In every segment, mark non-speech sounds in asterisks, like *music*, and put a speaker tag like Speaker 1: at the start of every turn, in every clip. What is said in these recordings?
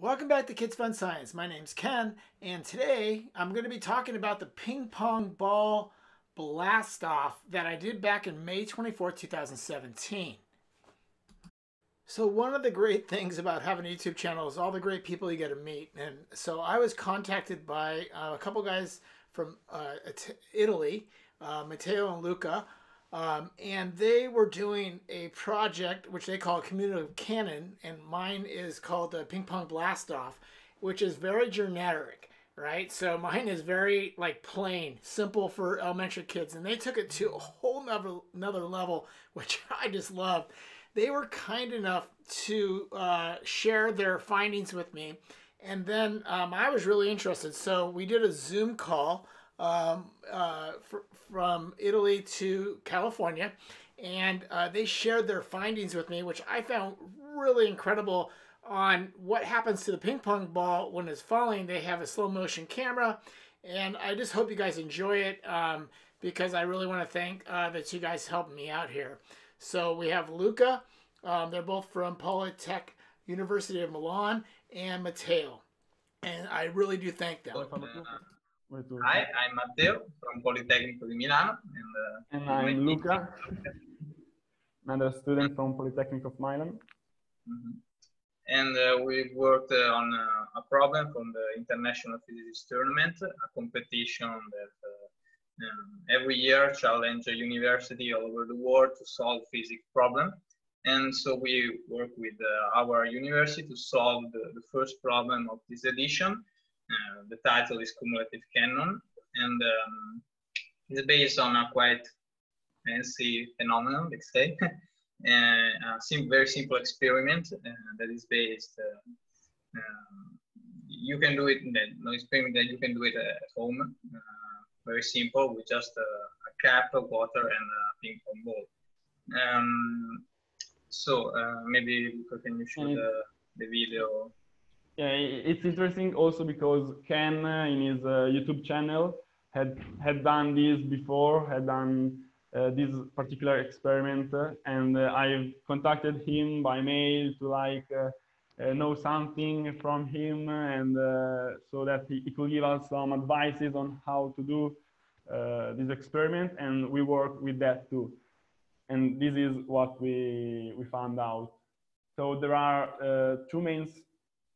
Speaker 1: Welcome back to Kids Fun Science. My name's Ken, and today I'm going to be talking about the ping pong ball blast off that I did back in May 24, 2017. So one of the great things about having a YouTube channel is all the great people you get to meet. And so I was contacted by uh, a couple guys from uh, Italy, uh, Matteo and Luca, um, and they were doing a project which they call Cumulative Cannon, and mine is called the Ping Pong Blast Off, which is very generic, right? So mine is very like plain, simple for elementary kids, and they took it to a whole nother, another level, *laughs* which I just love. They were kind enough to uh, share their findings with me, and then um, I was really interested. So we did a Zoom call um, uh, fr from Italy to California, and uh, they shared their findings with me, which I found really incredible on what happens to the ping pong ball when it's falling. They have a slow motion camera, and I just hope you guys enjoy it um, because I really want to thank uh, that you guys helped me out here. So we have Luca. Um, they're both from Polytech University of Milan and Matteo. And I really do thank them.
Speaker 2: Hi, I'm Matteo from Politecnico di Milano.
Speaker 3: And, uh, and I'm Luca, another student from Polytechnic of Milan.
Speaker 2: Mm -hmm. And uh, we've worked uh, on uh, a problem from the International Physics Tournament, a competition that uh, um, every year challenge a university all over the world to solve physics problem. And so we work with uh, our university to solve the, the first problem of this edition, uh, the title is Cumulative Cannon, and um, it's based on a quite fancy phenomenon, let's say. *laughs* a sim very simple experiment uh, that is based. Uh, um, you can do it. No experiment that you can do it at home. very simple with just a, a, cap, of water, and a ping pong ball. Um, so maybe can you show the, the video?
Speaker 3: Yeah, it's interesting also because Ken uh, in his uh, YouTube channel had had done this before, had done uh, this particular experiment, uh, and uh, I've contacted him by mail to like uh, know something from him, and so that he, he, could give us some advices on how to do this experiment, and we work with that too. And this is what we we found out. So there are two main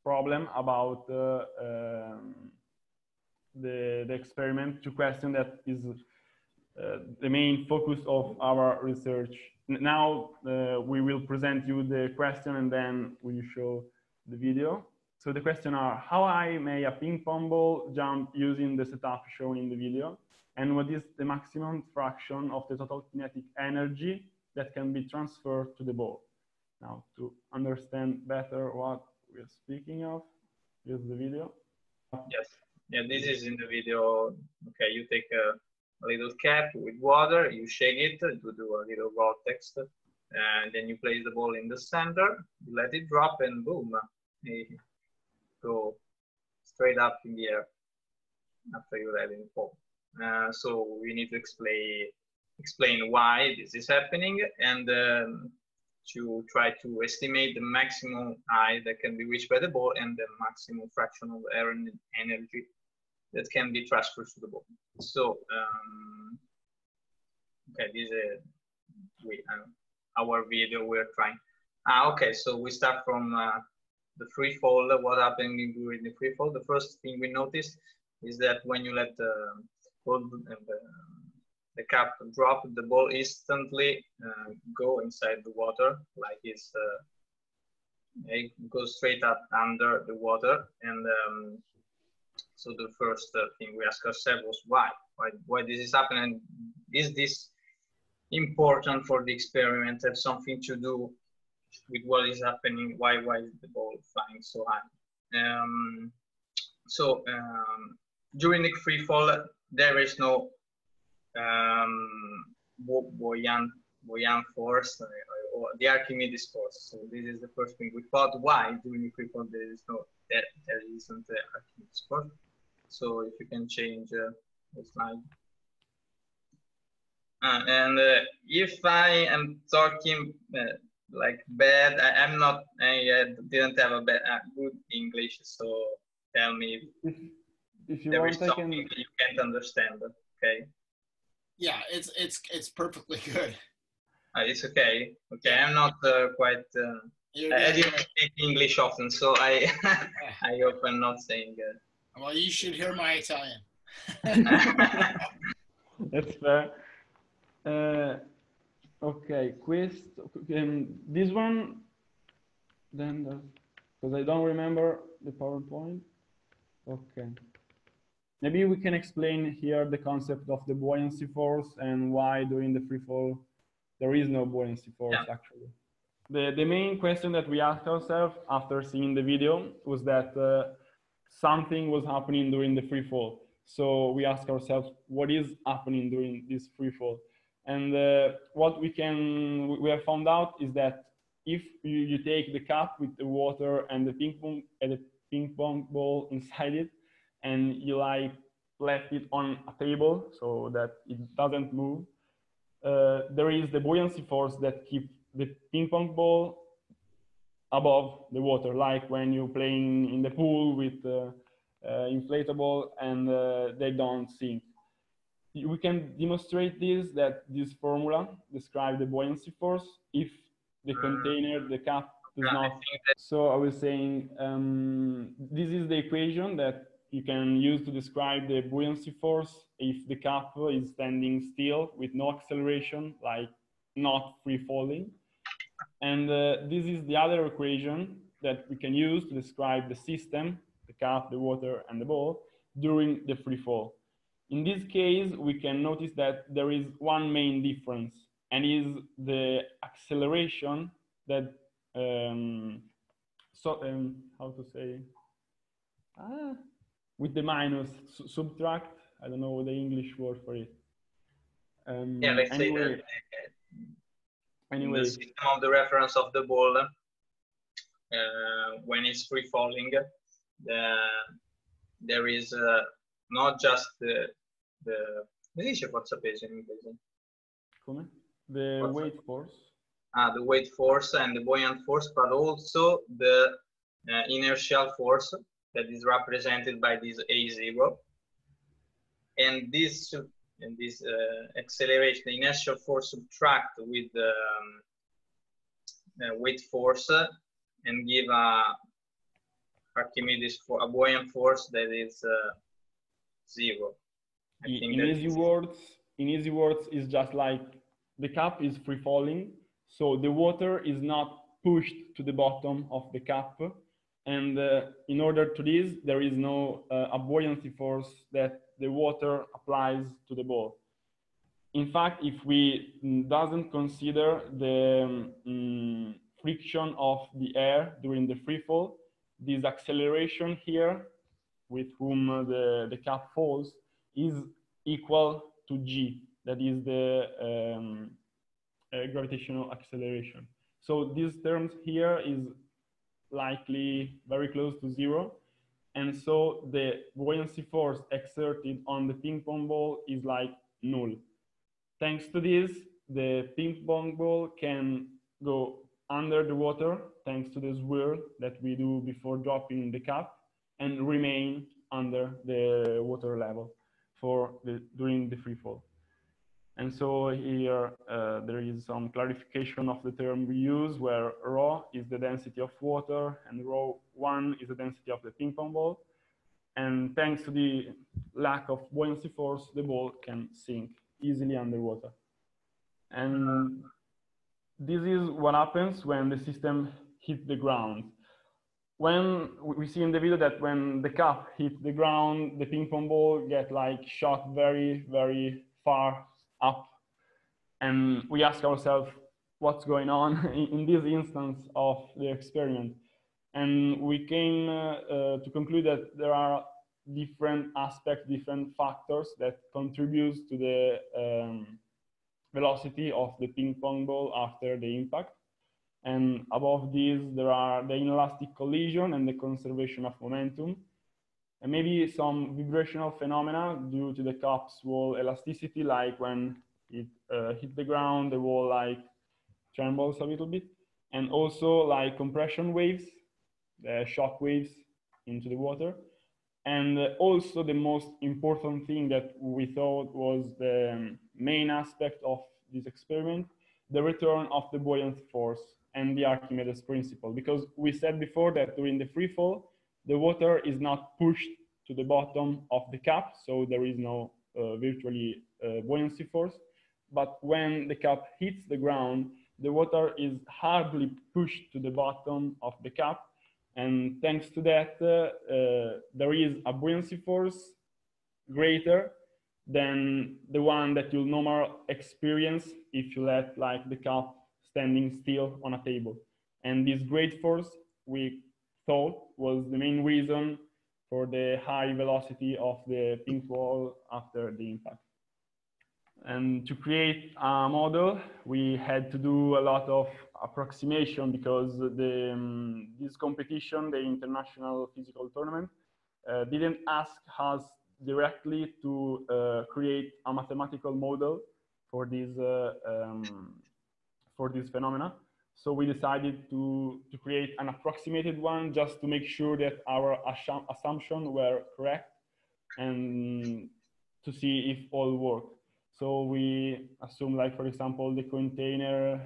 Speaker 3: problem about uh, um, the, the experiment to question that is uh, the main focus of our research. Now uh, we will present you the question and then we show the video. So the question are, how I may a ping pong ball jump using the setup shown in the video? And what is the maximum fraction of the total kinetic energy that can be transferred to the ball? Now to understand better what we're speaking of. Here's the video.
Speaker 2: Yes. Yeah, this is in the video. Okay, you take a, a little cap with water, you shake it to do a little vortex, and then you place the ball in the center, you let it drop, and boom, go straight up in the air after you let it fall. Uh, so we need to explain explain why this is happening and um, to try to estimate the maximum height that can be reached by the ball and the maximum fraction of air energy that can be transferred to the ball. So, um, okay, this is we, uh, our video we're trying. Ah, okay, so we start from uh, the free fall. What happened during the free fall? The first thing we noticed is that when you let the ball and the the cap drop, the ball instantly uh, go inside the water, like it's uh, it goes straight up under the water. And um, so the first uh, thing we ask ourselves was why? Why, why this is happening? Is this important for the experiment? Have something to do with what is happening? Why, why is the ball flying so high? Um, so um, during the free fall, there is no um, Boyan, buoyant force or, or, the Archimedes force. So this is the first thing we thought. Why during the report there is no there, there isn't the Archimedes force? So if you can change uh, the slide. Uh, and uh, if I am talking uh, like bad. I, am not. I uh, didn't have a bad, uh, good English, so tell me
Speaker 3: if, if you
Speaker 2: there
Speaker 3: want,
Speaker 2: is something
Speaker 3: can.
Speaker 2: you can't understand. Okay,
Speaker 1: Yeah, it's it's it's perfectly *laughs* good.
Speaker 2: uh, it's okay. Okay, I'm not uh, quite. Uh,
Speaker 1: You're
Speaker 2: I I
Speaker 1: good.
Speaker 2: didn't speak English often, so I *laughs* I hope I'm not saying.
Speaker 1: Well, you should hear my Italian.
Speaker 2: Uh, *laughs*
Speaker 3: That's fair. Uh, okay, quest. Um, this one, then, because I don't remember the PowerPoint. Okay. Maybe we can explain here the concept of the buoyancy force and why during the free fall there is no buoyancy force
Speaker 2: Yeah.
Speaker 3: actually. The, the main question that we asked ourselves after seeing the video was that uh, something was happening during the free fall. So we asked ourselves, what is happening during this free fall? And uh, what we can, we have found out is that if you, you take the cup with the water and the ping pong, and the ping pong ball inside it, and you like left it on a table so that it doesn't move, uh, there is the buoyancy force that keep the ping pong ball above the water, like when you're playing in the pool with uh, uh, inflatable and uh, they don't sink. We can demonstrate this, that this formula describe the buoyancy force if the container, the cup does not. So I was saying, um, this is the equation that you can use to describe the buoyancy force if the cup is standing still with no acceleration, like not free falling. And uh, this is the other equation that we can use to describe the system, the cup, the water, and the ball during the free fall. In this case, we can notice that there is one main difference, and is the acceleration that, um, so, um, how to say, ah, with the minus, su- subtract, I don't know the English word for it. Um,
Speaker 2: yeah, let's say
Speaker 3: anyway,
Speaker 2: that uh,
Speaker 3: anyway,
Speaker 2: the system of the reference of the ball, uh, when it's free falling, the, there is uh, not just the, the come dice forza peso in inglese?
Speaker 3: come? The
Speaker 2: What's
Speaker 3: weight force.
Speaker 2: Ah, the weight force and the buoyant force, but also the uh, inertial force that is represented by this A0. And this and this uh, acceleration, the inertial force subtract with the um, uh, weight force uh, and give a Archimedes for a buoyant force that is uh, zero. I
Speaker 3: In,
Speaker 2: think
Speaker 3: in easy words, in easy words, is just like the cup is free falling, so the water is not pushed to the bottom of the cup, and uh, in order to this, there is no uh, buoyancy force that the water applies to the ball. In fact, if we mm, doesn't consider the um, friction of the air during the free fall, this acceleration here, with whom the, the cup falls, is equal to g, that is the um, uh, gravitational acceleration. So these terms here is likely very close to zero. And so the buoyancy force exerted on the ping pong ball is like null. Thanks to this, the ping pong ball can go under the water thanks to the swirl that we do before dropping the cup and remain under the water level for the, during the free fall. And so here uh, there is some clarification of the term we use where rho is the density of water and rho one is the density of the ping pong ball. And thanks to the lack of buoyancy force, the ball can sink easily underwater. And this is what happens when the system hits the ground. When we see in the video that when the cup hits the ground, the ping pong ball get like shot very, very far up. And we ask ourselves, what's going on *laughs* in, this instance of the experiment? And we came uh, uh, to conclude that there are different aspects, different factors that contribute to the um, velocity of the ping pong ball after the impact. And above these, there are the inelastic collision and the conservation of momentum. And maybe some vibrational phenomena due to the cup's wall elasticity, like when it uh, hit the ground, the wall like trembles a little bit. and also like compression waves, uh, shock waves into the water. And also the most important thing that we thought was the um, main aspect of this experiment, the return of the buoyant force and the Archimedes principle. Because we said before that during the free fall, the water is not pushed to the bottom of the cap, so there is no uh, virtually uh, buoyancy force. But when the cap hits the ground, the water is hardly pushed to the bottom of the cap. And thanks to that, uh, uh, there is a buoyancy force greater than the one that you'll normally experience if you let like the cap standing still on a table. And this great force we thought was the main reason for the high velocity of the pink ball after the impact. And to create a model, we had to do a lot of approximation because the, um, this competition, the International Physical Tournament, uh, didn't ask us directly to uh, create a mathematical model for this, uh, um, for this phenomena. So we decided to, to create an approximated one just to make sure that our assumptions were correct and to see if all worked. So we assume like, for example, the container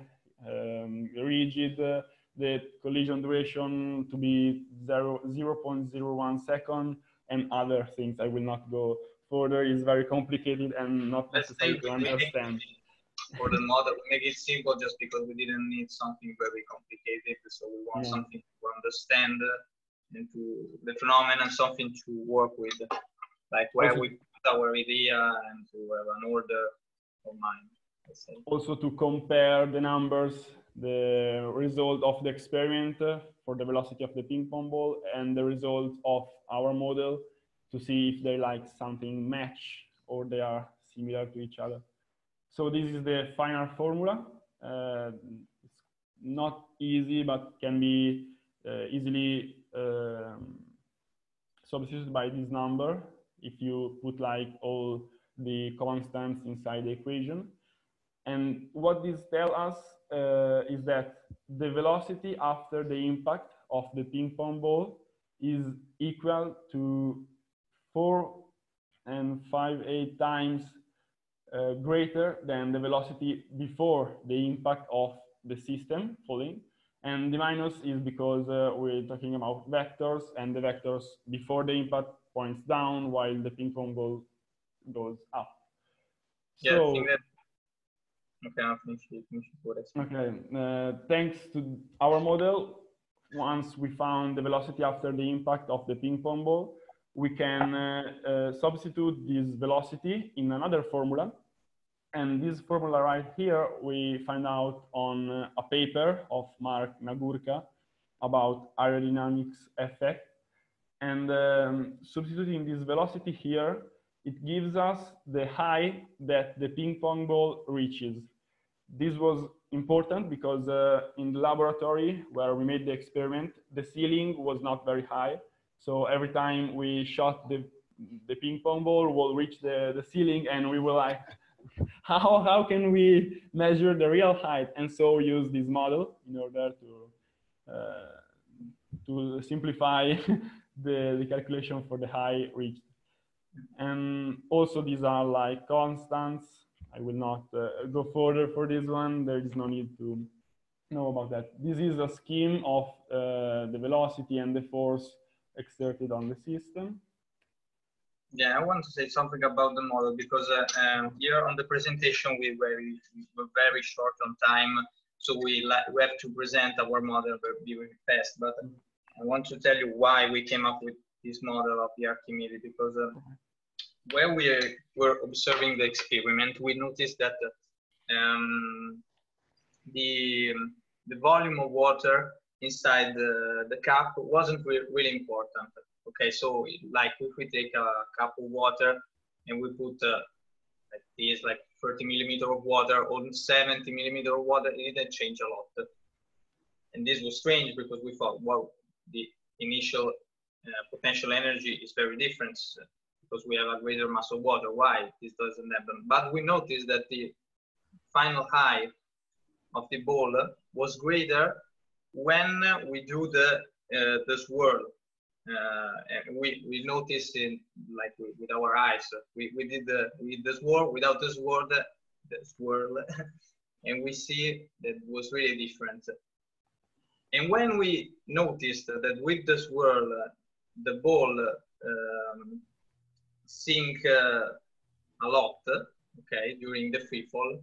Speaker 3: um, rigid, uh, the collision duration to be 0, 0 0.01 second and other things. I will not go further. It's very complicated and not necessary to understand.
Speaker 2: For the model, make it simple just because we didn't need something very complicated. So we want yeah. something to understand and to the phenomenon, something to work with, like where okay. we put our idea and to have an order of mind.
Speaker 3: Also to compare the numbers, the result of the experiment for the velocity of the ping pong ball and the result of our model to see if they like something match or they are similar to each other. So this is the final formula. Uh, it's not easy, but can be uh, easily um, substituted by this number if you put like all the constants inside the equation. And what this tells us uh, is that the velocity after the impact of the ping pong ball is equal to four and five eight times uh, greater than the velocity before the impact of the system falling. And the minus is because uh, we're talking about vectors and the vectors before the impact points down while the ping pong ball goes up.
Speaker 2: Yeah, so,
Speaker 3: Okay, uh, thanks to our model, once we found the velocity after the impact of the ping pong ball, we can uh, uh, substitute this velocity in another formula. And this formula right here, we find out on uh, a paper of Mark Nagurka about aerodynamics effect. And um, substituting this velocity here, it gives us the height that the ping pong ball reaches. This was important because uh, in the laboratory where we made the experiment, the ceiling was not very high. So every time we shot the, the ping pong ball, we'll reach the, the ceiling and we were like, *laughs* how, how can we measure the real height? And so use this model in order to, uh, to simplify *laughs* the, the calculation for the high reached. And also these are like constants I will not uh, go further for this one. There is no need to know about that. This is a scheme of uh, the velocity and the force exerted on the system.
Speaker 2: Yeah, I want to say something about the model because uh, um, here on the presentation we were very, short on time, so we, we have to present our model very, fast. But I want to tell you why we came up with this model of the Archimedes because uh, when we were observing the experiment, we noticed that um, the, the volume of water inside the, the cup wasn't re really important. Okay, so like if we take a cup of water and we put uh, like this, like 30 millimeter of water or 70 millimeter of water, it didn't change a lot. And this was strange because we thought, well, the initial uh, potential energy is very different because we have a greater mass of water. Why this doesn't happen? But we noticed that the final height of the ball was greater when we do the uh, the swirl. Uh, we we noticed in like with our eyes. We, we did the with the swirl without this swirl, the, the swirl, and we see that was really different. And when we noticed that with this swirl, the ball um, sink uh, a lot, okay, during the free fall,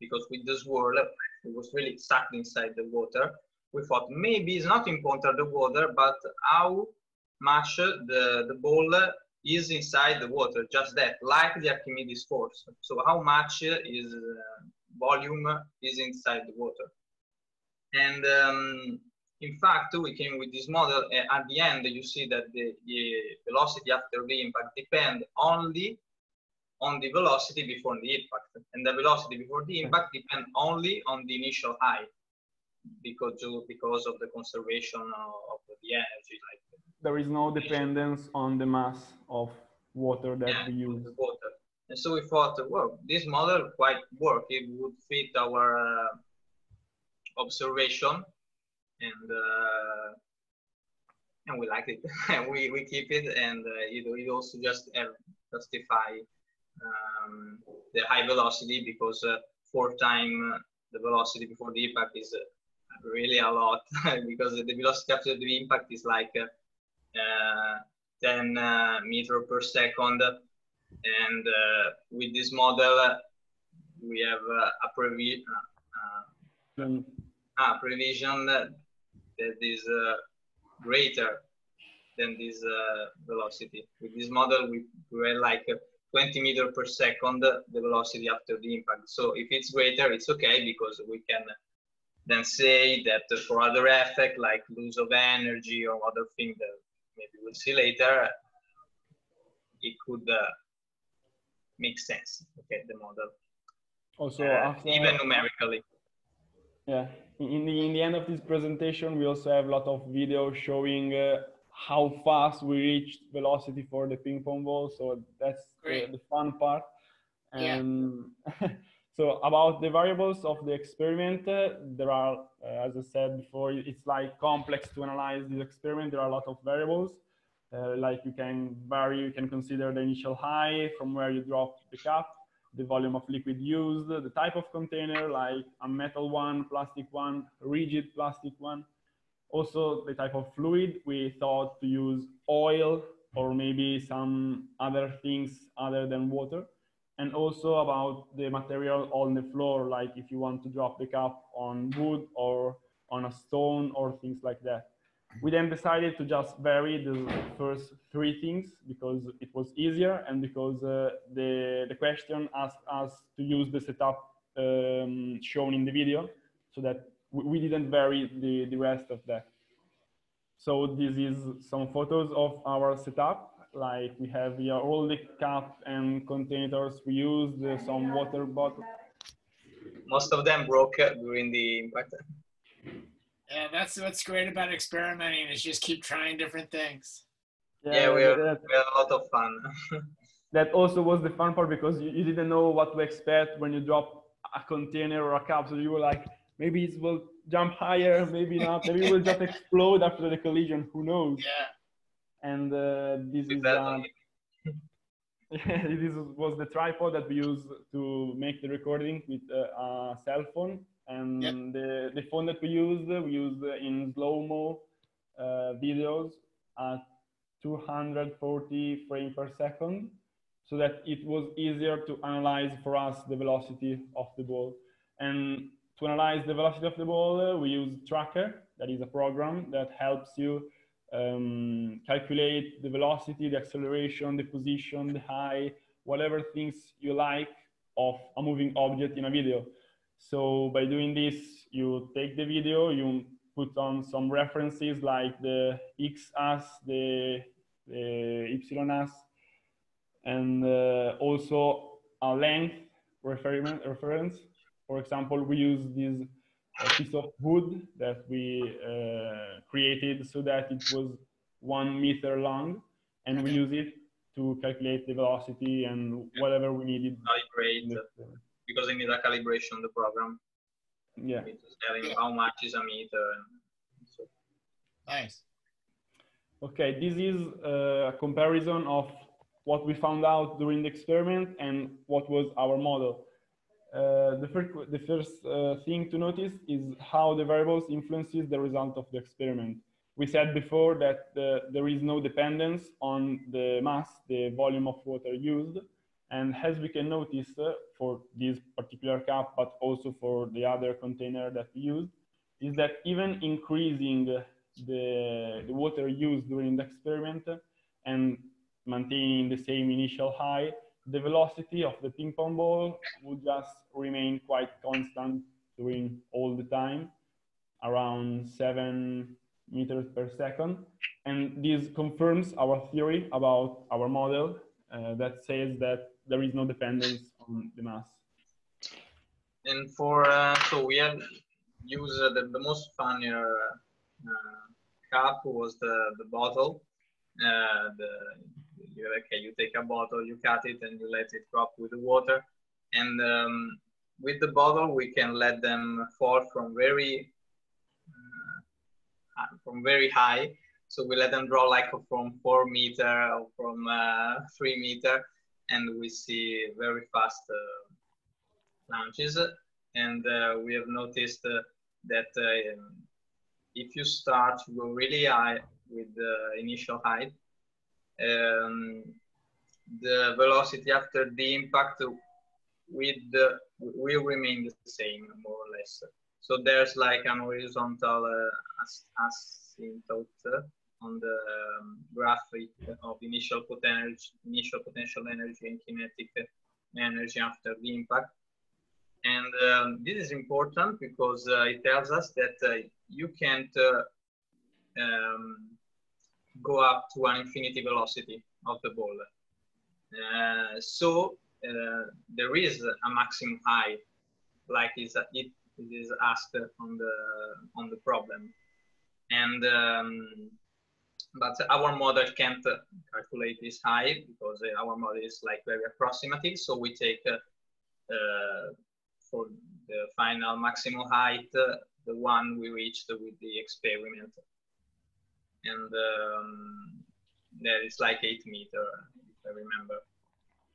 Speaker 2: because with this swirl it was really sucked inside the water. We thought maybe it's not important the water, but how much the, the ball is inside the water, just that, like the Archimedes force. So how much is uh, volume is inside the water. And um, in fact, we came with this model. at the end, you see that the, the velocity after the impact depend only on the velocity before the impact. And the velocity before the impact depend only on the initial height because, because of the conservation of the energy. Like
Speaker 3: there is no dependence on the mass of water that
Speaker 2: yeah,
Speaker 3: we use.
Speaker 2: Water. And so we thought, well, this model quite work. It would fit our uh, observation and uh, and we like it. *laughs* we, we keep it and uh, it, it also just justify um, the high velocity because uh, four time the velocity before the impact is uh, really a lot *laughs* because the velocity after the impact is like uh, Uh, 10 uh, meter per second and uh, with this model uh, we have uh, a previ mm. prevision that is greater than this velocity. With this model, we were like 20 meter per second the velocity after the impact. So if it's greater, it's okay because we can then say that for other effect like loss of energy or other thing that maybe we'll see later, it could uh, make sense. Okay, the model.
Speaker 3: Also,
Speaker 2: uh, after, even numerically.
Speaker 3: Yeah, in the in the end of this presentation, we also have a lot of videos showing uh, how fast we reached velocity for the ping pong ball. So that's the, the, fun part. And yeah. *laughs* so about the variables of the experiment, uh, there are, uh, as I said before, it's like complex to analyze this experiment. There are a lot of variables. Uh, like you can vary, you can consider the initial high from where you drop the cup, the volume of liquid used, the type of container, like a metal one, plastic one, rigid plastic one, also the type of fluid, we thought to use oil or maybe some other things other than water. And also about the material on the floor, like if you want to drop the cup on wood or on a stone or things like that. We then decided to just vary the first three things because it was easier and because uh, the, the question asked us to use the setup um, shown in the video so that we didn't vary the, the rest of that. So this is some photos of our setup. Like we have here all the cup and containers we used, uh, some water bottles.
Speaker 2: Most of them broke during the impact.
Speaker 1: Yeah, that's what's great about experimenting is just keep trying different things.
Speaker 2: Yeah, yeah we, had, we had a lot of fun. *laughs*
Speaker 3: that also was the fun part because you, you didn't know what to expect when you drop a container or a cup. So you were like, maybe it will jump higher, maybe not. Maybe it will just *laughs* explode after the collision. Who knows?
Speaker 1: Yeah.
Speaker 3: And uh, this is uh, *laughs* this was the tripod that we used to make the recording with uh, a cell phone. And yep. the, the phone that we used, we used in slow-mo uh, videos at 240 frames per second so that it was easier to analyze for us the velocity of the ball. And to analyze the velocity of the ball, we use Tracker. That is a program that helps you um, calculate the velocity, the acceleration, the position, the height, whatever things you like of a moving object in a video. So by doing this, you take the video, you put on some references like the x-as, the, the y-as, and uh, also a length reference for example, we use this uh, piece of wood that we uh, created so that it was one meter long, and we use it to calculate the velocity and whatever we needed.
Speaker 2: Calibrate, because we need a calibration of the program.
Speaker 3: Yeah.
Speaker 2: It's telling how much is a meter.
Speaker 1: Nice.
Speaker 3: Okay, this is a comparison of what we found out during the experiment and what was our model. Uh, the first, the first uh, thing to notice is how the variables influences the result of the experiment. We said before that the, there is no dependence on the mass, the volume of water used. And as we can notice uh, for this particular cup, but also for the other container that we used, is that even increasing the, the water used during the experiment and maintaining the same initial height, the velocity of the ping pong ball would just remain quite constant during all the time, around seven meters per second. And this confirms our theory about our model uh, that says that there is no dependence on the mass.
Speaker 2: And for, uh, so we had used uh, the, the most funnier uh, cup was the, the bottle. Uh, the, you, okay, you take a bottle, you cut it and you let it drop with the water. And um, with the bottle, we can let them fall from very from very high. So we let them draw like from four meter or from uh, three meter, and we see very fast uh, launches. And uh, we have noticed uh, that uh, if you start to go really high with the initial height, um, the velocity after the impact with the, will remain the same more or less. So there's like an horizontal uh, asymptote on the um, graphic of initial potential, initial potential energy and kinetic energy after the impact. And um, this is important because uh, it tells us that uh, you can't uh, um, go up to an infinity velocity of the ball. Uh, so uh, there is a maximum height, like it, it is asked on the on the problem, and um, but our model can't calculate this height because our model is like very approximative. So we take uh, for the final maximum height the one we reached with the experiment, and um, that is like eight meter, if I remember.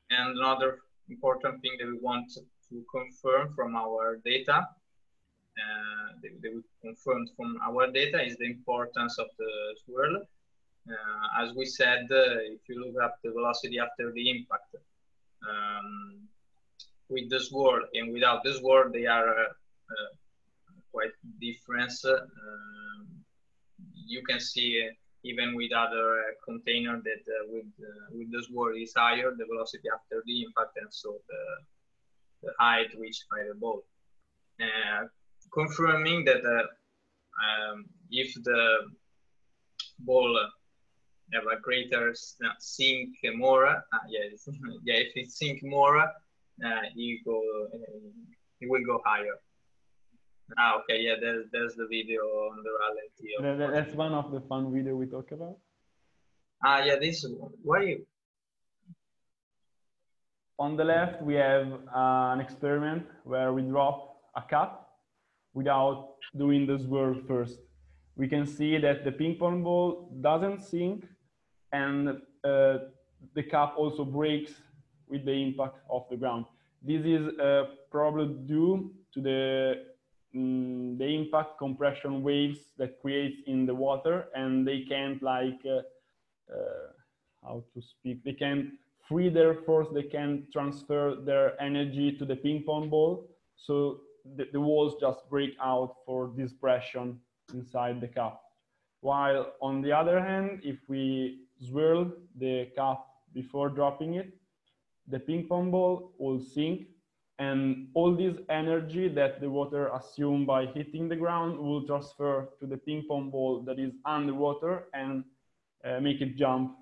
Speaker 2: And another important thing that we want to confirm from our data uh, they, they confirmed from our data is the importance of the swirl. Uh, as we said, uh, if you look up the velocity after the impact, um, with the swirl and without the swirl, they are uh, uh, quite different. Um, you can see even with other container that with with the swirl is higher, the velocity after the impact, and so the, the height reached by the ball. Uh, confirming that uh, um, if the ball have a greater sink more, uh, yeah, *laughs* yeah, if it sink more, uh, it go, it will go higher. Ah, okay, yeah, there's, there's the video on the rally.
Speaker 3: That's one of the fun video we talk about.
Speaker 2: Ah, yeah, this why.
Speaker 3: On the left, we have uh, an experiment where we drop a cup without doing the swirl first. We can see that the ping pong ball doesn't sink and uh, the cup also breaks with the impact of the ground. This is uh, probably due to the, mm, the impact compression waves that creates in the water and they can't like, uh, uh how to speak, they can free their force, they can transfer their energy to the ping pong ball. So the, the walls just break out for this pressure inside the cup. While on the other hand, if we swirl the cup before dropping it, the ping pong ball will sink and all this energy that the water assumed by hitting the ground will transfer to the ping pong ball that is underwater and uh, make it jump.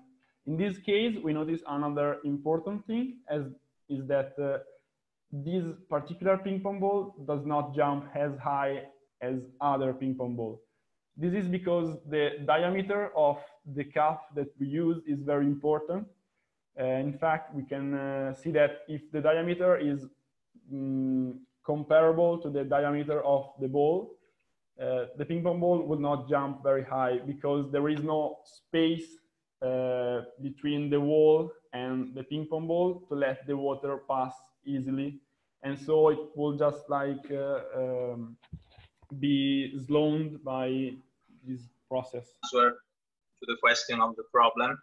Speaker 3: In this case, we notice another important thing as is that uh, this particular ping pong ball does not jump as high as other ping pong ball. This is because the diameter of the cup that we use is very important. Uh, in fact, we can uh, see that if the diameter is um, comparable to the diameter of the ball, uh, the ping pong ball will not jump very high because there is no space uh, between the wall and the ping pong ball to let the water pass easily. And so it will just like uh, um, be slowed by this process.
Speaker 2: Answer to the question of the problem.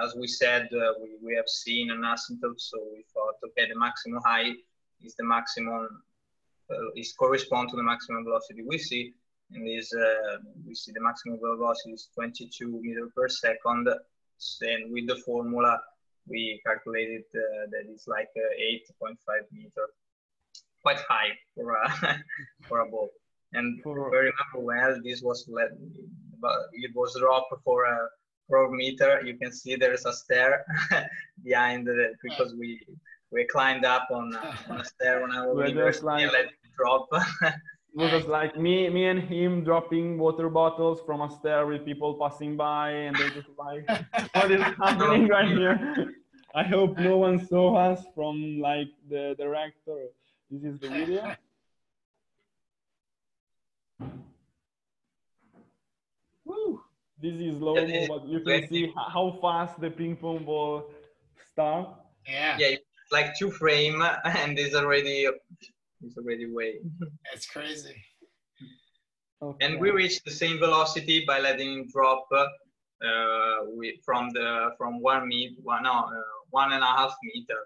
Speaker 2: As we said, uh, we, we have seen an asymptote, so we thought, okay, the maximum height is the maximum, uh, is correspond to the maximum velocity we see. And this, uh, we see the maximum velocity is 22 meter per second. And with the formula, we calculated uh, that it's like uh, 8.5 meter, quite high for a *laughs* for a ball. And if I remember well, this was let, it was dropped for a per meter. You can see there's a stair *laughs* behind it because we we climbed up on, uh, on a stair when I was university like, and let it drop.
Speaker 3: it was like me, me and him dropping water bottles from a stair with people passing by, and they just like, *laughs* what is happening right here? *laughs* I hope no one saw us from like the director. This is the video. Woo! This is low, but you can see how fast the ping pong ball start.
Speaker 2: Yeah. Yeah, like two frame, *laughs* and it's already it's already way.
Speaker 1: That's crazy.
Speaker 2: Okay. And we reach the same velocity by letting drop uh, we, from the from one meter, one no, uh, one and a half meter,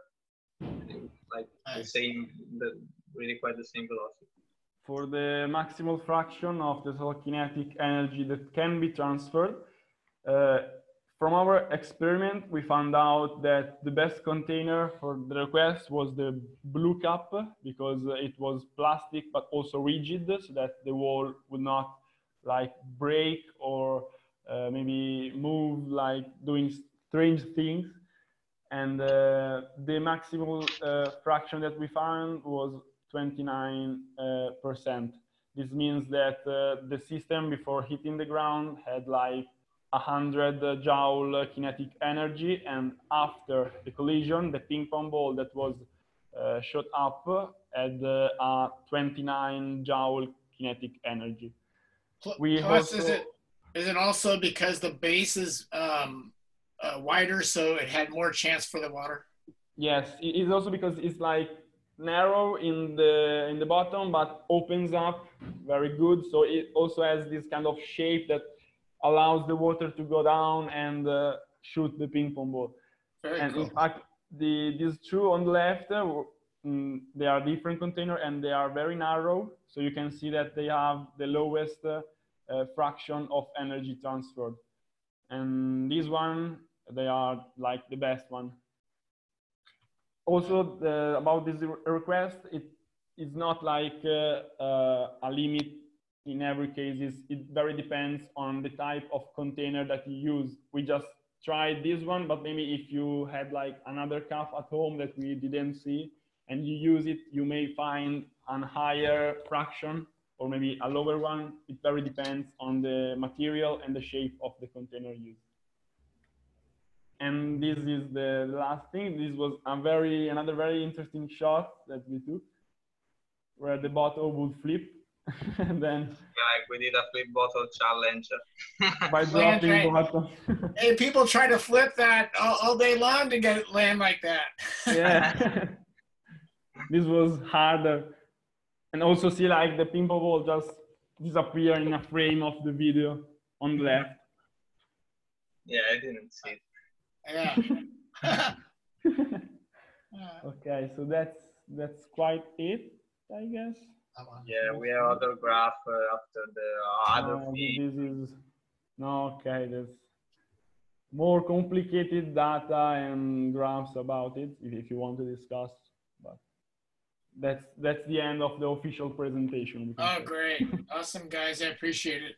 Speaker 2: like nice. the same, the, really quite the same velocity.
Speaker 3: For the maximal fraction of the total kinetic energy that can be transferred, uh, from our experiment, we found out that the best container for the request was the blue cup because it was plastic but also rigid so that the wall would not like break or uh, maybe move like doing strange things. And uh, the maximal uh, fraction that we found was 29%. Uh, this means that uh, the system before hitting the ground had like 100 joule kinetic energy and after the collision the ping pong ball that was uh, shot up had uh, a 29 joule kinetic energy
Speaker 1: we Plus, also, is it is it also because the base is um, uh, wider so it had more chance for the water
Speaker 3: yes it is also because it's like narrow in the in the bottom but opens up very good so it also has this kind of shape that allows the water to go down and uh, shoot the ping pong ball. Very and cool. in fact, the these two on the left, uh, mm, they are different container and they are very narrow. So you can see that they have the lowest uh, uh, fraction of energy transferred. And this one, they are like the best one. Also, the, about this request, it is not like uh, uh, a limit in every case it very depends on the type of container that you use. We just tried this one, but maybe if you had like another cup at home that we didn't see and you use it, you may find a higher fraction or maybe a lower one. It very depends on the material and the shape of the container used. And this is the last thing. This was a very another very interesting shot that we took where the bottle would flip *laughs* and then
Speaker 2: yeah, like we did a flip bottle challenge *laughs*
Speaker 3: by dropping bottle. *laughs*
Speaker 1: hey, people try to flip that all, all, day long to get it land like that.
Speaker 3: yeah, this was harder, and also see like the ping pong ball just disappear in a frame of the video on the left.
Speaker 2: Yeah, I didn't see it.
Speaker 1: Yeah. *laughs*
Speaker 3: okay, so that's that's quite it, I guess.
Speaker 2: Yeah, we have other graph uh, after the uh, other
Speaker 3: no, This is no okay. There's more complicated data and graphs about it if, if you want to discuss. But that's that's the end of the official presentation.
Speaker 1: Oh, great! awesome, guys. I appreciate it.